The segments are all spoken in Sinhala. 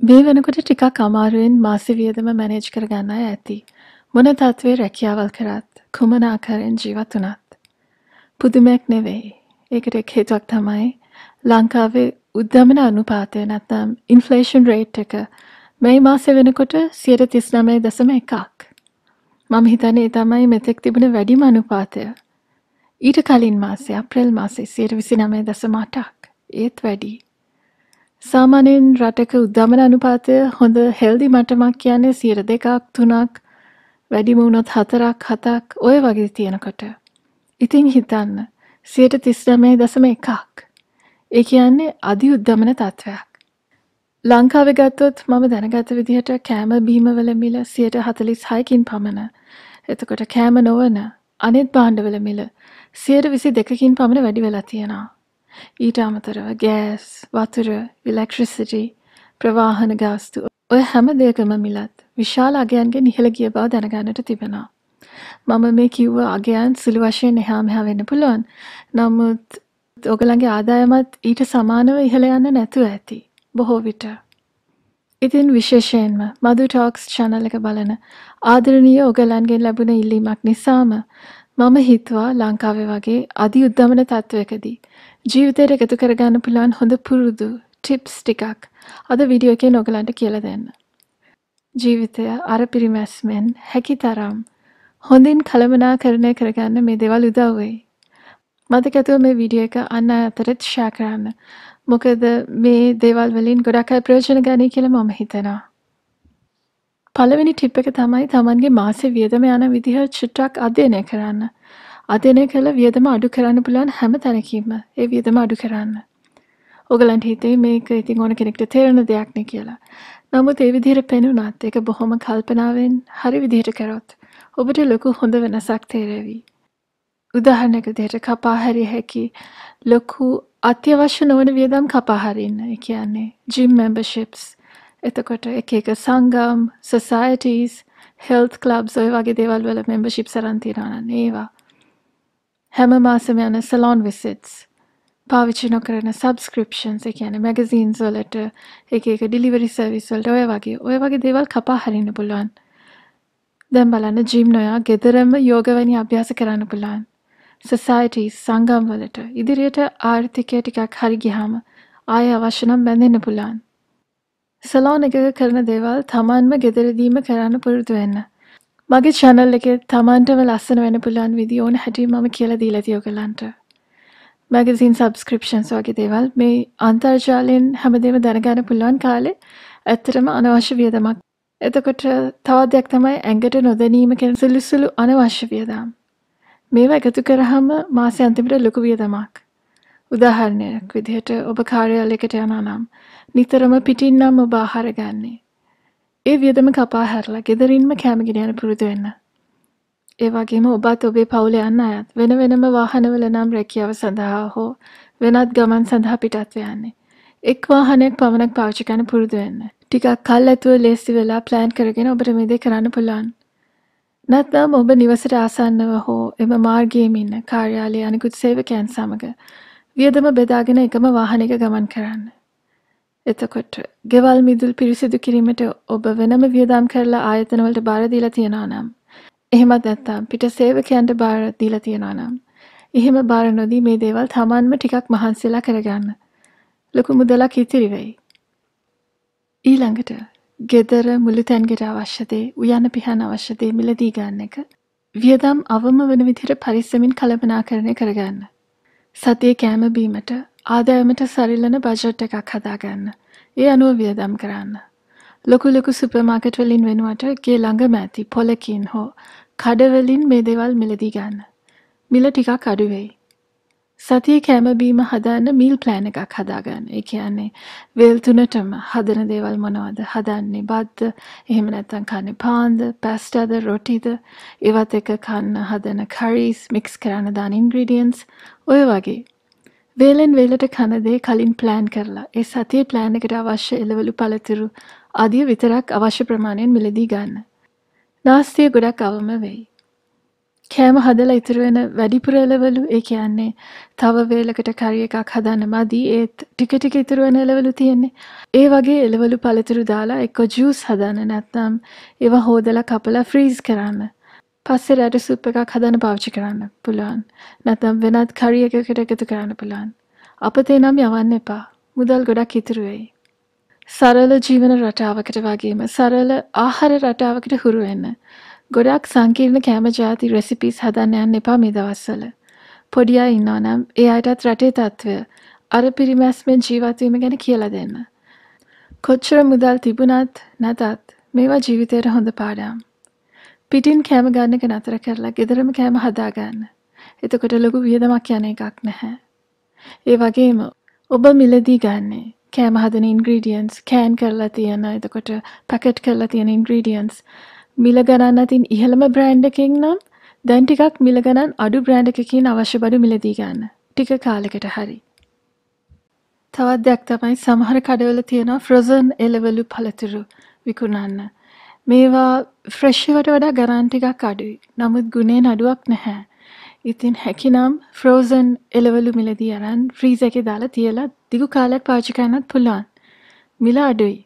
මේ වෙනකොට ටිකක් අමාරුවෙන් මාසෙ වියදම මැනේජ් කරගන්න අය ඇති. මොන තත්ත්වයේ රැකියාවල් කරත් කුමන ආකාරයෙන් ජීවත් වුණත්. පුදුමයක් නෙවෙයි. ඒකට එක් හේතුවක් තමයි ලංකාවේ උද්ධමන අනුපාතය නැත්නම් ඉන්ෆ්ලේෂන් රේට් එක මේ මාසෙ වෙනකොට 39.1ක්. මම හිතන්නේ ඒ තමයි මෙතෙක් තිබුණ වැඩිම අනුපාතය. ඊට කලින් මාසේ අප්‍රේල් මාසේ 29.8ක්. ඒත් වැඩි. සාමාන්‍යයෙන් රටක උද්ධමන අනුපාතය හොඳ හෙල්දි මට්ටමක් කියන්නේ සියයට දෙකක් තුනක් වැඩිම වුණොත් හතරක් හතක් ඔය වගේ තියෙනකොට. ඉතින් හිතන්න සියයට තිස්නමේ දසම එකක්. ඒ කියන්නේ අධි උද්ධමන තත්ත්වයක්. ලංකාව ගත්තොත් මම දැනගත විදිහට කෑම බීමවල මිල සියයට හතලිස් හයකින් පමණ. එතකොට කෑම නොවන අනෙත් බාණ්ඩවල මිල සියයට විසි දෙකකින් පමණ වැඩි වෙලා තියෙනවා. ඊට අමතරව ගෑස් වතුර ඉලෙක්ට්‍රිසිටි ප්‍රවාහන ගාස්තු ඔය හැම දෙයකම මිලත් විශාල අගයන්ගේ නිහළ ගිය බව දැනගන්නට තිබෙනවා. මම මේ කිව්ව අගයන් සුළු වශයෙන් එහා මෙහා වෙන්න පුළුවන්. නමුත් ඔගලන්ගේ ආදායමත් ඊට සමානව ඉහළ යන්න නැතුව ඇති. බොහෝ විට. ඉතින් විශේෂයෙන්ම මදු ටෝක්ස් channel එක බලන ආදරණීය ඔගලන්ගෙන් ලැබුණ ඉල්ලීමක් නිසාම මම හිතුවා ලංකාවේ වගේ අධි උද්ධමන තත්ත්වයකදී ජීවිතයට එකතු කරගන්න පුළුවන් හොඳ පුරුදු ටිප්ස් ටිකක් අද වීඩියෝ එකේ ඔයගලන්ට කියලා දෙන්න. ජීවිතය අර පිරිමැස්මෙන් හැකි තරම් හොඳින් කළමනාකරණය කරගන්න මේ දේවල් උදව් වෙයි. මතක ඇතුව මේ වීඩියෝ එක අන් අය අතරත් ෂෙයා කරන්න. මොකද මේ දේවල් වලින් ගොඩක් අය ප්‍රයෝජන ගනී කියලා මම හිතනවා. පළවෙනි ටිප් එක තමයි තමන්ගේ මාසේ වියදම යන විදිහ චුට්ටක් අධ්‍යයනය කරන්න. අධ්‍යයනය කළ වියදම අඩු කරන්න පුළුවන් හැම තැනකින්ම ඒ වියදම අඩු කරන්න. ඔගලන්ට හිතේ මේක ඉතින් ඕන කෙනෙක්ට තේරෙන දෙයක්නේ කියලා. නමුත් ඒ විදිහට පෙනුනත් ඒක බොහොම කල්පනාවෙන් හරි විදිහට කරොත් ඔබට ලොකු හොඳ වෙනසක් තේරෙවි. උදාහරණයක් විදිහට කපා හැරිය හැකි ලොකු අත්‍යවශ්‍ය නොවන වියදම් කපා හරින්න. ඒ කියන්නේ ජිම් memberships එතකොට එක එක සංගම්, societies, health clubs ඔය වගේ දේවල් වල memberships අරන් තියනවා නම් ඒවා හැම මාසම යන සලොන් විසිට්ස් පාවිච්චි නොකරන සබස්ක්‍රපෂන්ස් කියන මැගසින්ස් වලට එක එක ඩිලිවරි සර්විස් වලට ඔය වගේ. ඔය වගේ දේවල් කපා හරින්න පුළුවන්. දැන් බලන්න ජිම් නොයා ගෙදරම යෝගවැනි අභ්‍යාස කරන්න පුළුවන්. සොසයිටීස් සංගම් වලට ඉදිරියට ආර්ථිකය ටිකක් හරි ගියාම ආය අවශ්‍ය නම් බැඳෙන්න පුළුවන්. සලෝන් එකක කරන දේවල් තමන්ම ගෙදරදීම කරන්න පුරුදු වෙන්න. මගේ චැනල් එක තමන්ටම ලස්සන වෙන පුළන් විදි ඕන හැටි මම කියල දී ලතියෝගලන්ට මැගසින් සබස්ක්‍රපෂන්ස් වගේ දේවල්. මේ අන්තර්ජාලයෙන් හැමදේම දැනගැන පුළුවන් කාලේ ඇත්තරම අනවශ්‍ය වියදමක්. එතකොට තවදයක් තමයි ඇඟට නොදැනීම කෙන සුළුසුළු අනවශ්‍ය වියදම්. මේවා එකතු කරහම මාසය අන්තිමට ලොකු වියදමක්. උදාහරණයක් විදිහට ඔබ කාර්යාලයකට යනා නම් නිතරම පිටින් නම් ඔබ ආහාර ගන්නේ. ඒ වියදම කපා හැරලා ගෙදරින්ම කෑම ගෙනියන්න පුරුදු වෙන්න. ඒ වගේම ඔබත් ඔබේ පවුලේ යන්න අයත් වෙන වෙනම වාහනවල නම් රැකියාව සඳහා හෝ වෙනත් ගමන් සඳහා පිටත් යන්නේ. එක් වාහනයක් පමණක් පාවිච්චි කරන්න පුරුදු වෙන්න. ටිකක් කල් ඇතුව ලේසි වෙලා ප්ලෑන් කරගෙන ඔබට මේ දේ කරන්න පුළුවන්. නැත්නම් ඔබ නිවසට ආසන්නව හෝ එම මාර්ගයේම ඉන්න කාර්යාලයේ අනිකුත් සේවකයන් සමග වියදම බෙදාගෙන එකම වාහනයක ගමන් කරන්න. එතකොට ගෙවල් මිදුල් පිරිසිදු කිරීමට ඔබ වෙනම වියදම් කරලා ආයතනවලට බාර දීලා තියනවා නම් එහෙමත් නැත්නම් පිට සේවකයන්ට බාර දීලා තියනවා නම් එහෙම බාර නොදී මේ දේවල් Tamanම ටිකක් මහන්සිලා කරගන්න. ලොකු මුදලක් ඉතිරි වෙයි. ඊළඟට ගෙදර මුළු තැන්ගෙට අවශ්‍ය දේ උයන්න පිහන්න අවශ්‍ය දේ මිලදී ගන්න එක වියදම් අවම වන විදිහට පරිස්සමින් කළමනාකරණය කරගන්න. සතියේ කෑම බීමට ආදායමට සරිලන බජට් එකක් හදාගන්න. ඒ අනුව වියදම් කරන්න. ලොකු ලොකු සුපර්මාකට් වලින් වෙනුවට ගේ ළඟම ඇති පොලකින් හෝ කඩවලින් මේ දේවල් මිලදී ගන්න. මිල ටිකක් අඩු වෙයි. සතියේ කෑම බීම හදන්න මීල් ප්ලෑන් එකක් හදාගන්න. ඒ කියන්නේ වේල් තුනටම හදන දේවල් මොනවද? හදන්නේ බද්ද, එහෙම නැත්නම් කන්නේ පාන්ද, පැස්ටාද, රොටිද, ඒවත් එක කන්න හදන කරීස්, මික්ස් කරන්න දාන ඉන්ග්‍රීඩියන්ට්ස් ඔය වගේ. වේලෙන් වේලට කනදේ කලින් ප්ලෑන් කරලා ඒ සතිය ප්ලෑන් එකට අවශ්‍ය එළවලු පළතුරු ආදිය විතරක් අවශ්‍ය ප්‍රමාණයෙන් මිලදී ගන්න. නාස්තිය ගොඩක් අවම වෙයි. කෑම හදලා ඉතුරු වෙන වැඩිපුර එළවලු ඒ කියන්නේ තව වේලකට කරි එකක් හදන්න මදි ඒත් ටික ටික ඉතුරු වෙන එළවලු තියෙන්නේ. ඒ වගේ එළවලු පළතුරු දාලා එක්ක ජූස් හදන්න නැත්නම් ඒවා හොදලා කපලා ෆ්‍රීස් කරන්න. පස්සේ රැට සුප් එකක් හදන්න පාවිච්චි කරන්න පුළුවන්. නැත්නම් වෙනත් කරි එකකට එකතු කරන්න පුළුවන්. අපතේ නම් යවන්න එපා. මුදල් ගොඩක් ඉතුරු වෙයි. සරල ජීවන රටාවකට වගේම සරල ආහාර රටාවකට හුරු වෙන්න. ගොඩක් සංකීර්ණ කෑම ජාති රෙසිපිස් හදන්න යන්න එපා මේ දවස්වල. පොඩි අය ඉන්නවා නම් ඒ අයටත් රටේ තත්ත්වය අර පිරිමැස්මෙන් ජීවත් වීම ගැන කියලා දෙන්න. කොච්චර මුදල් තිබුණත් නැතත් මේවා ජීවිතයට හොඳ පාඩම්. පිටින් කෑම ගන්න එක නතර කරලා ගෙදරම කෑම හදාගන්න. එතකොට ලොකු වියදමක් යන එකක් නැහැ. ඒ වගේම ඔබ මිලදී ගන්නේ කෑම හදන ඉන්ග්‍රීඩියන්ස් කෑන් කරලා තියෙන එතකොට පැකට් කරලා තියෙන ඉන්ග්‍රීඩියන්ස් මිල ගණන් අතින් ඉහළම බ්‍රෑන්ඩ් එකකින් නම් දැන් ටිකක් මිල ගණන් අඩු බ්‍රෑන්ඩ් එකකින් අවශ්‍ය බඩු මිලදී ගන්න. ටික කාලෙකට හරි. තවත් දෙයක් තමයි සමහර කඩවල තියෙනවා ෆ්‍රොසන් එළවලු පළතුරු විකුණන්න. මේවා ෆ්‍රෙෂ්වට වඩා ගණන් ටිකක් අඩුයි. නමුත් ගුණයෙන් අඩුවක් නැහැ. ඉතින් හැකිනම් ෆ්‍රෝසන් එළවලු මිලදී අරන් ෆ්‍රීස් එකේ දාලා තියලා දිගු කාලයක් පාවිච්චි කරන්නත් පුළුවන්. මිල අඩුයි.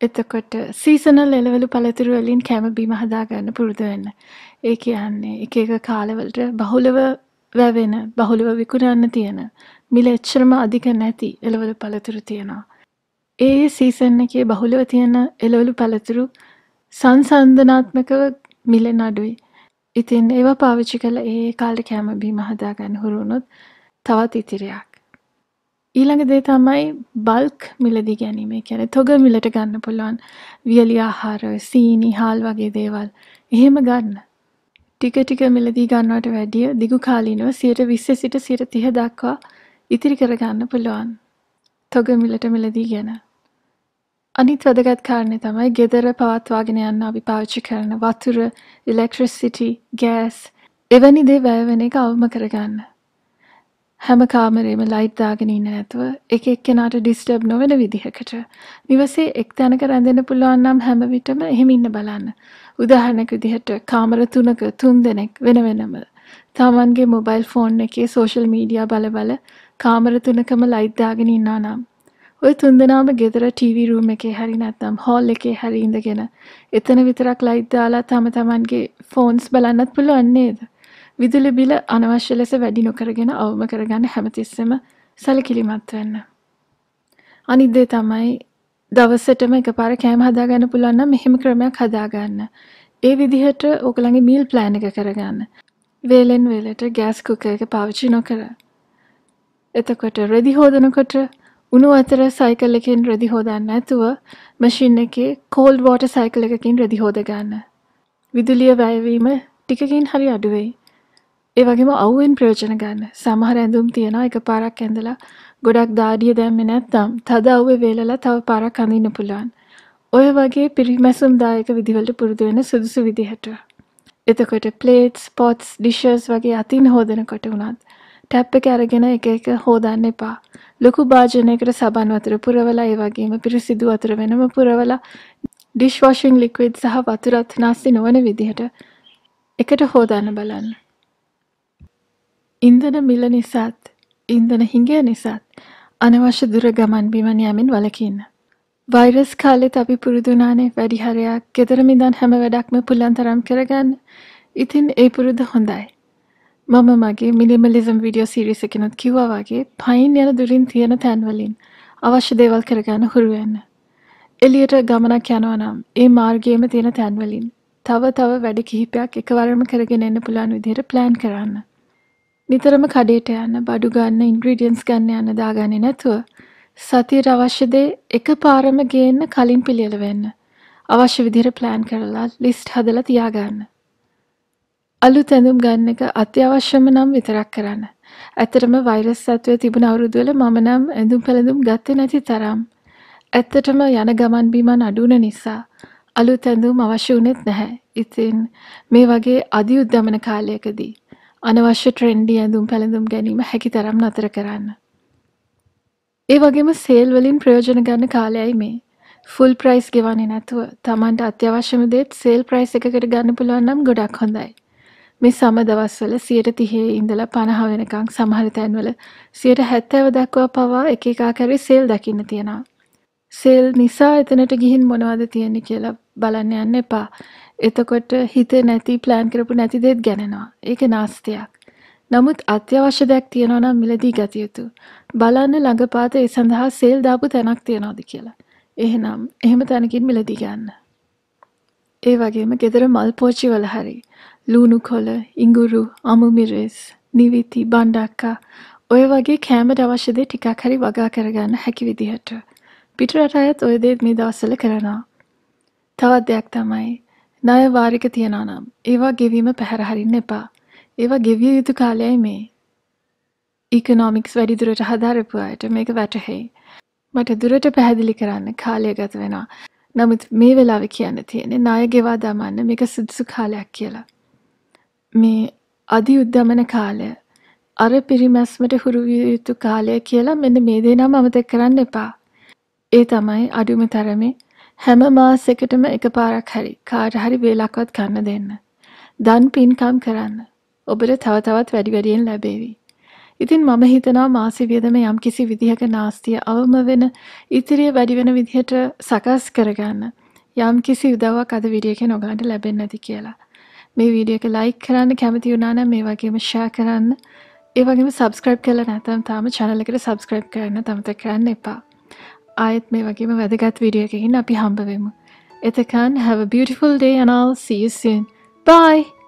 එතකොට සීසනල් එළවලු පළතුරු වලින් කැම බීම හදාගන්න පුරුදු වෙන්න. ඒ කියන්නේ එක එක කාලවලට බහුලව වැවෙන, බහුලව විකුණන්න තියෙන, මිල එච්චරම අධික නැති එළවලු පළතුරු තියෙනවා. ඒ සීසන් එකේ බහුලව තියෙන එළවලු පළතුරු සංසන්දනාත්මකව මිලෙන් අඩුයි. ඉතින් ඒවා පාවිච්චි කරලා ඒ කාලේ කැම බීම හදාගන්න හුරු වුණොත් තවත් ඉතිරියක්. ඊළඟ දේ තමයි බල්ක් මිලදී ගැනීම. ඒ කියන්නේ තොග මිලට ගන්න පුළුවන් වියලි ආහාර, සීනි, හාල් වගේ දේවල්. එහෙම ගන්න. ටික ටික මිලදී ගන්නවට වැඩිය දිගු කාලීනව 120 සිට 130 දක්වා ඉතිරි කරගන්න පුළුවන්. තොග මිලට මිලදීගෙන. අනිත් වැදගත් කාරණේ තමයි ගෙදර පවත්වාගෙන යන්න අපි පාවිච්චි කරන වතුර, ඉලෙක්ට්‍රිසිටි, ගෑස් එවැනි දේ වැය වෙන එක අවම කරගන්න. හැම කාමරේම ලයිට් දාගෙන ඉන්න නැතුව එක එක්කෙනාට ඩිස්ටර්බ් නොවන විදිහකට නිවසේ එක් තැනක රැඳෙන්න පුළුවන් නම් හැම විටම එහෙම ඉන්න බලන්න. උදාහරණයක් විදිහට කාමර තුනක තුන් දෙනෙක් වෙන වෙනම තමන්ගේ මොබයිල් ෆෝන් එකේ සෝෂල් මීඩියා බල බල කාමර තුනකම ලයිට් දාගෙන ඉන්නවා නම් ඔය තුන්දෙනාම ගෙදර ටීවී රූම් එකේ හරි නැත්නම් හෝල් එකේ හරි ඉඳගෙන එතන විතරක් ලයිට් දාලා තම තමන්ගේ ෆෝන්ස් බලන්නත් පුළුවන් නේද? විදුලි බිල අනවශ්‍ය ලෙස වැඩි නොකරගෙන අවම කරගන්න හැමතිස්සෙම සැලකිලිමත් වෙන්න. අනිත් දේ තමයි දවසටම එකපාර කෑම හදාගන්න පුළුවන් නම් මෙහෙම ක්‍රමයක් හදාගන්න. ඒ විදිහට ඕගලගේ මීල් ප්ලෑන් එක කරගන්න. වේලෙන් වේලට ගෑස් කුකර් එක පාවිච්චි නොකර. එතකොට රෙදි හොදනකොට උණු අතර සයිකල් එකකින් රෙදි හොදන්න නැතුව මැෂින් එකේ කෝල්ඩ් වෝටර් සයිකල් එකකින් රෙදි හොද ගන්න. විදුලිය වැයවීම ටිකකින් හරි අඩු වෙයි. ඒ වගේම අවුවෙන් ප්‍රයෝජන ගන්න. සමහර ඇඳුම් තියෙනවා එකපාරක් ඇඳලා ගොඩක් දාඩිය දැම්මේ නැත්නම් තද අවුවේ වේලලා තව පාරක් අඳින්න පුළුවන්. ඔය වගේ පිරිමැසුම් දායක විදිවලට පුරුදු වෙන සුදුසු විදිහට. එතකොට ප්ලේට්ස්, පොට්ස්, ඩිෂස් වගේ අතින් හොදනකොට උනත් ටැප් එක අරගෙන එක එක හොදන්න එපා. ලොකු භාජනයකට සබන් වතුර පුරවලා ඒ වගේම පිරිසිදු වතුර වෙනම පුරවලා ඩිෂ් වොෂින් ලික්විඩ් සහ වතුරත් නාස්ති නොවන විදිහට එකට හොදන්න බලන්න. ඉන්ධන මිල නිසාත් ඉන්ධන හිඟය නිසාත් අනවශ්‍ය දුර ගමන් බිමන් යමින් වලකින්න. වෛරස් කාලෙත් අපි පුරුදුනානේ වැඩි හරයක් ගෙදරම ඉඳන් හැම වැඩක්ම පුළුවන් තරම් කරගන්න. ඉතින් ඒ පුරුදු හොඳයි. මම මගේ මිනිමලිසම් වීඩියෝ සීරීස් එකනොත් කිව්වා වගේ පයින් යන දුරින් තියෙන තැන්වලින් අවශ්‍ය දේවල් කරගන්න හුරු වෙන්න. එළියට ගමනක් යනවා නම් ඒ මාර්ගයේම තියෙන තැන්වලින් තව තව වැඩ කිහිපයක් එකවරම කරගෙන එන්න පුළුවන් විදිහට ප්ලෑන් කරන්න. නිතරම කඩේට යන්න බඩු ගන්න ඉන්ග්‍රීඩියන්ස් ගන්න යන්න දාගන්නේ නැතුව සතියට අවශ්‍ය දේ එක පාරම ගේන්න කලින් පිළියෙල වෙන්න. අවශ්‍ය විදිහට ප්ලෑන් කරලා ලිස්ට් හදලා තියාගන්න. අලුත් ඇඳුම් ගන්න එක අත්‍යවශ්‍යම නම් විතරක් කරන්න. ඇත්තටම වෛරස් සත්වය තිබුණ අවුරුදු වල මම නම් ඇඳුම් පැළඳුම් ගත්තේ නැති තරම්. ඇත්තටම යන ගමන් බිමන් අඩු වුණ නිසා අලුත් ඇඳුම් අවශ්‍ය වුණෙත් නැහැ. ඉතින් මේ වගේ අධි උද්දමන කාලයකදී අනවශ්‍ය ට්‍රෙන්ඩි ඇඳුම් පැළඳුම් ගැනීම හැකි තරම් නතර කරන්න. ඒ වගේම සේල් වලින් ප්‍රයෝජන ගන්න කාලයයි මේ. ෆුල් ප්‍රයිස් ගෙවන්නේ නැතුව තමන්ට අත්‍යවශ්‍යම දේත් සේල් ප්‍රයිස් එකකට ගන්න පුළුවන් නම් ගොඩක් හොඳයි. මේ සම දවස්වල සියට තිහේ ඉඳලා පණහ වෙනකං සමහර තැන්වල සියට හැත්තෑව දක්වා පවා එක එකා කැරි සේල් දකින්න තියෙනවා. සේල් නිසා එතනට ගිහින් මොනවද තියෙන්නේ කියලා බලන්න යන්න එපා. එතකොට හිත නැති ප්ලෑන් කරපු නැති දේත් ගැනෙනවා. ඒක නාස්තියක්. නමුත් අත්‍යවශ්‍ය දෙයක් තියෙනවා නම් මිලදී ගත යුතු. බලන්න ළඟපාත ඒ සඳහා සේල් දාපු තැනක් තියනවාද කියලා. එහෙනම් එහෙම තැනකින් මිලදී ගන්න. ඒ වගේම ගෙදර මල් පෝච්චිවල හරි ලූණු කොළ, ඉඟුරු, අමු මිරිස්, නිවිති, බණ්ඩක්කා ඔය වගේ කෑමට අවශ්‍ය දේ ටිකක් හරි වගා කරගන්න හැකි විදිහට. පිටරට අයත් ඔය දේත් මේ දවස්වල කරනවා. තවත් දෙයක් තමයි ණය වාරික තියනවා නම් ඒවා ගෙවීම පැහැර හරින්න එපා. ඒවා ගෙවිය යුතු කාලයයි මේ. ඉකනොමික්ස් වැඩිදුරට හදාරපු අයට මේක වැටහෙයි. මට දුරට පැහැදිලි කරන්න කාලය ගත වෙනවා. නමුත් මේ වෙලාව කියන්න තියෙනෙ ණය ගෙවා දමන්න මේක සුදුසු කාලයක් කියලා. මේ අධි උද්ධමන කාලය අර පිරිමැස්මට හුරුවිය යුතු කාලය කියලා මෙන්න මේ දේ නම් අමතක කරන්න එපා. ඒ තමයි අඩුම තරමේ හැම මාසෙකටම එකපාරක් හරි කාට හරි වේලක්වත් කන්න දෙන්න. දන් පින්කම් කරන්න. ඔබට තව තවත් වැඩි වැඩියෙන් ලැබේවි. ඉතින් මම හිතනවා මාසි වියදම යම් කිසි විදිහක නාස්තිය අවම වෙන ඉතිරිය වැඩි වෙන විදිහට සකස් කරගන්න. යම් කිසි උදව්වක් අද වීඩියෝ එකේ නොගලන්ට ලැබෙන්නේ නැති කියලා. මේ වීඩියෝ එක ලයික් කරන්න කැමති වුණා නම් මේ වගේම ෂෙයා කරන්න. ඒ වගේම සබස්ක්‍රයිබ් කරලා නැත්නම් තාම channel එකට සබස්ක්‍රයිබ් කරන්න අමතක කරන්න එපා. ආයෙත් මේ වගේම වැදගත් වීඩියෝ එකකින් අපි හම්බ වෙමු. එතකන් have a beautiful day and I'll see you soon. Bye!